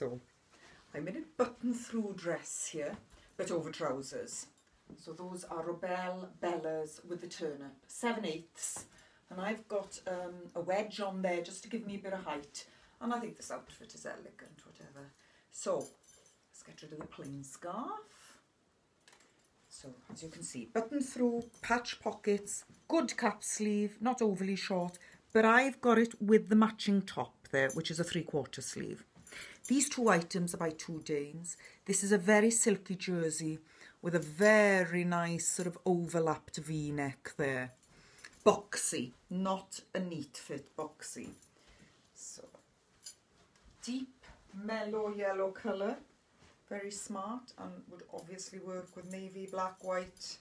So I'm in a button through dress here, but over trousers. So those are Robell Bellas with the turn-up, 7 eighths. And I've got um, a wedge on there just to give me a bit of height. And I think this outfit is elegant, whatever. So let's get rid of the plain scarf. So as you can see, button through, patch pockets, good cap sleeve, not overly short, but I've got it with the matching top there, which is a three quarter sleeve. These two items are by Two Danes. This is a very silky jersey with a very nice sort of overlapped v-neck there. Boxy, not a neat fit, boxy. So, deep mellow yellow colour, very smart and would obviously work with navy, black, white,